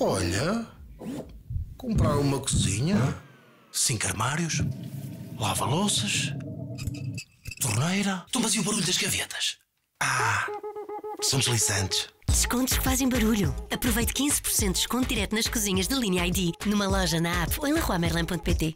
Olha, comprar uma cozinha, cinco armários, lava-louças, torneira. Então, mas e o barulho das gavetas? Ah, são deslizantes. Descontos que fazem barulho. Aproveite 15% de desconto direto nas cozinhas da linha ID, numa loja na app ou em leroymerlin.pt.